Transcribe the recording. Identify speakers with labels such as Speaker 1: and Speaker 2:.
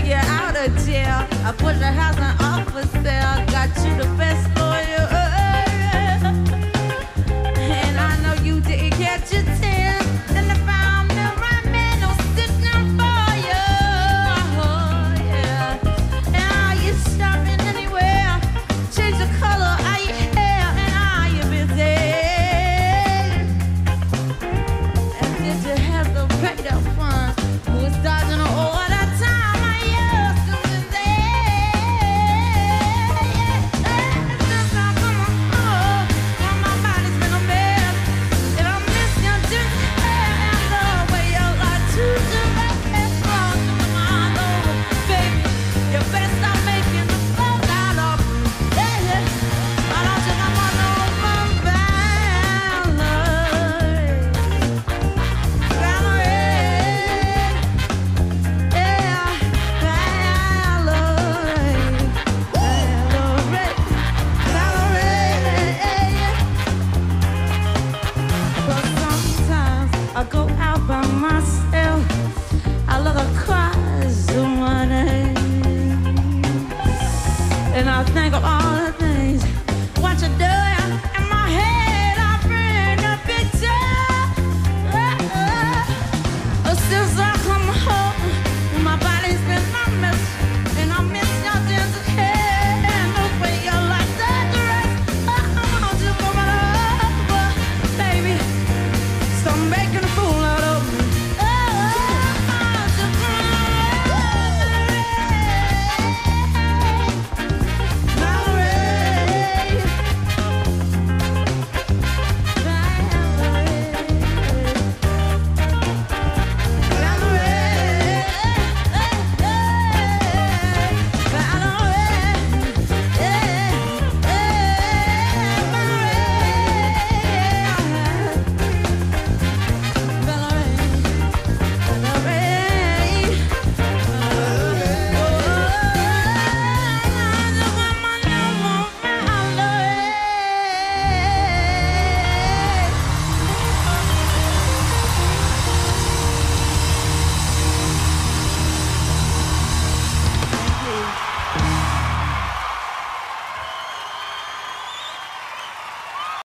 Speaker 1: till you out of jail. I put your house on and I think oh,